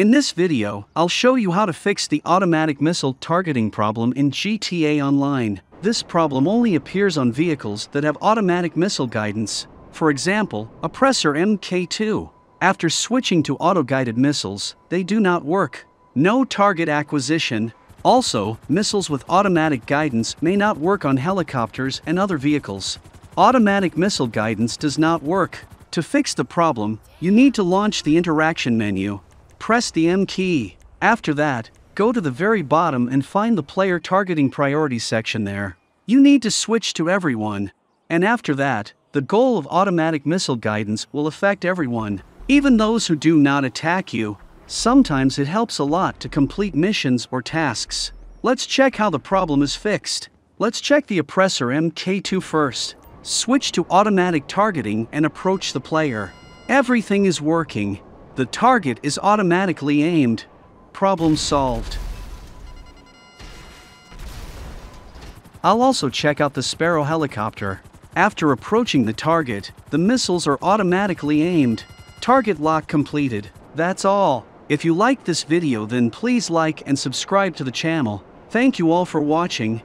In this video, I'll show you how to fix the automatic missile targeting problem in GTA Online. This problem only appears on vehicles that have automatic missile guidance, for example, Oppressor Mk2. After switching to auto-guided missiles, they do not work. No target acquisition. Also, missiles with automatic guidance may not work on helicopters and other vehicles. Automatic missile guidance does not work. To fix the problem, you need to launch the interaction menu. Press the M key. After that, go to the very bottom and find the player targeting priorities section there. You need to switch to everyone. And after that, the goal of automatic missile guidance will affect everyone, even those who do not attack you. Sometimes it helps a lot to complete missions or tasks. Let's check how the problem is fixed. Let's check the oppressor MK2 first. Switch to automatic targeting and approach the player. Everything is working. The target is automatically aimed. Problem solved. I'll also check out the Sparrow helicopter. After approaching the target, the missiles are automatically aimed. Target lock completed. That's all. If you like this video then please like and subscribe to the channel. Thank you all for watching.